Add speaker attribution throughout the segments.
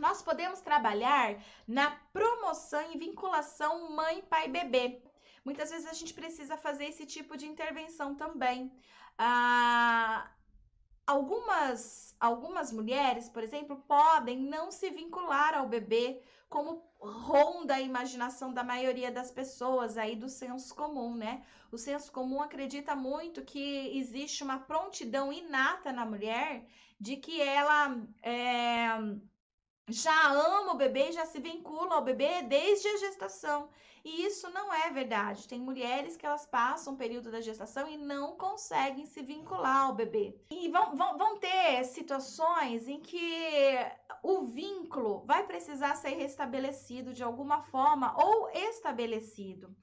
Speaker 1: Nós podemos trabalhar na promoção e vinculação mãe, pai, bebê. Muitas vezes a gente precisa fazer esse tipo de intervenção também. Ah, algumas, algumas mulheres, por exemplo, podem não se vincular ao bebê como ronda a imaginação da maioria das pessoas aí do senso comum, né? O senso comum acredita muito que existe uma prontidão inata na mulher de que ela é, já ama o bebê já se vincula ao bebê desde a gestação. E isso não é verdade. Tem mulheres que elas passam o período da gestação e não conseguem se vincular ao bebê. E vão, vão, vão ter situações em que o vínculo vai precisar ser restabelecido de alguma forma ou estabelecido.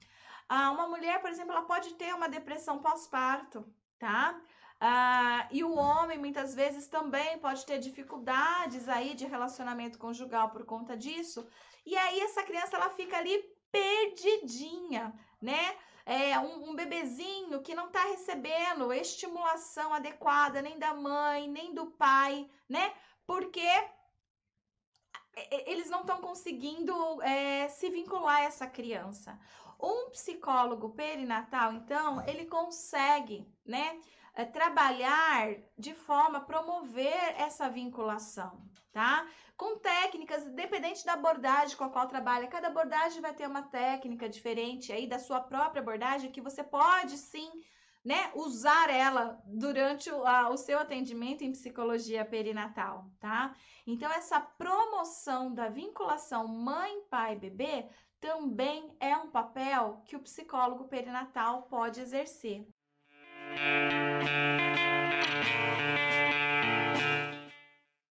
Speaker 1: Ah, uma mulher, por exemplo, ela pode ter uma depressão pós-parto, tá? Ah, e o homem muitas vezes também pode ter dificuldades aí de relacionamento conjugal por conta disso. E aí essa criança ela fica ali perdidinha, né? É um, um bebezinho que não está recebendo estimulação adequada nem da mãe, nem do pai, né? Porque eles não estão conseguindo é, se vincular a essa criança. Um psicólogo perinatal, então, ele consegue, né, é, trabalhar de forma a promover essa vinculação, tá? Com técnicas, independente da abordagem com a qual trabalha, cada abordagem vai ter uma técnica diferente aí da sua própria abordagem que você pode sim, né, usar ela durante o, a, o seu atendimento em psicologia perinatal, tá? Então, essa promoção da vinculação mãe, pai, bebê também é um papel que o psicólogo perinatal pode exercer.